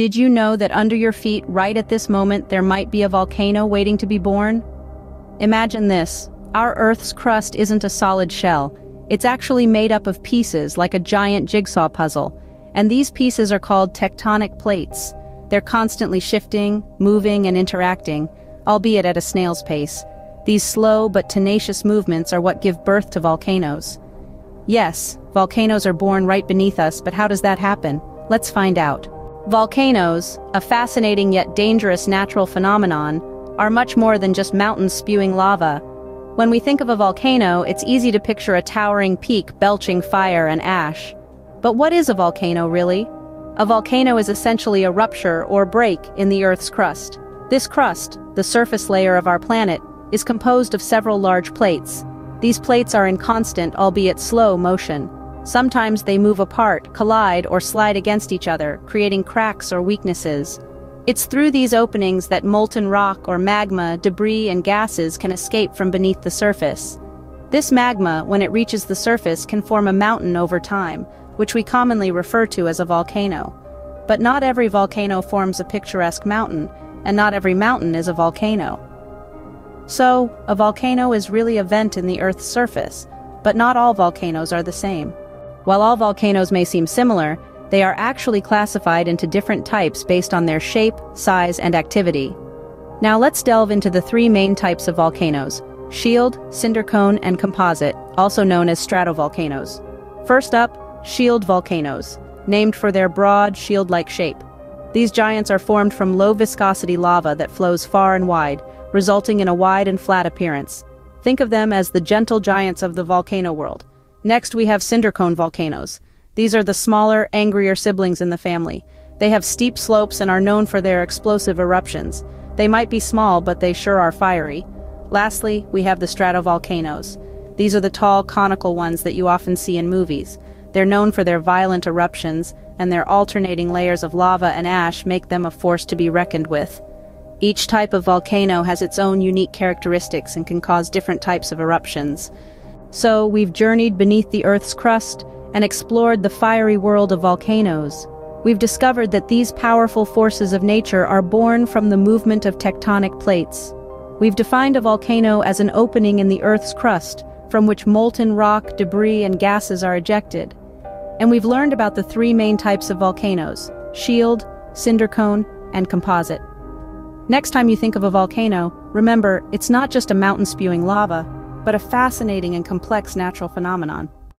Did you know that under your feet right at this moment there might be a volcano waiting to be born? Imagine this. Our Earth's crust isn't a solid shell. It's actually made up of pieces like a giant jigsaw puzzle. And these pieces are called tectonic plates. They're constantly shifting, moving, and interacting, albeit at a snail's pace. These slow but tenacious movements are what give birth to volcanoes. Yes, volcanoes are born right beneath us, but how does that happen? Let's find out. Volcanoes, a fascinating yet dangerous natural phenomenon, are much more than just mountains spewing lava. When we think of a volcano, it's easy to picture a towering peak belching fire and ash. But what is a volcano, really? A volcano is essentially a rupture or break in the Earth's crust. This crust, the surface layer of our planet, is composed of several large plates. These plates are in constant, albeit slow, motion. Sometimes they move apart, collide, or slide against each other, creating cracks or weaknesses. It's through these openings that molten rock or magma, debris, and gases can escape from beneath the surface. This magma, when it reaches the surface, can form a mountain over time, which we commonly refer to as a volcano. But not every volcano forms a picturesque mountain, and not every mountain is a volcano. So, a volcano is really a vent in the Earth's surface, but not all volcanoes are the same. While all volcanoes may seem similar, they are actually classified into different types based on their shape, size, and activity. Now let's delve into the three main types of volcanoes, shield, cinder cone, and composite, also known as stratovolcanoes. First up, shield volcanoes, named for their broad, shield-like shape. These giants are formed from low-viscosity lava that flows far and wide, resulting in a wide and flat appearance. Think of them as the gentle giants of the volcano world. Next we have cinder cone volcanoes. These are the smaller, angrier siblings in the family. They have steep slopes and are known for their explosive eruptions. They might be small, but they sure are fiery. Lastly, we have the stratovolcanoes. These are the tall, conical ones that you often see in movies. They're known for their violent eruptions, and their alternating layers of lava and ash make them a force to be reckoned with. Each type of volcano has its own unique characteristics and can cause different types of eruptions. So, we've journeyed beneath the Earth's crust and explored the fiery world of volcanoes. We've discovered that these powerful forces of nature are born from the movement of tectonic plates. We've defined a volcano as an opening in the Earth's crust, from which molten rock, debris, and gases are ejected. And we've learned about the three main types of volcanoes, shield, cinder cone, and composite. Next time you think of a volcano, remember, it's not just a mountain spewing lava, but a fascinating and complex natural phenomenon.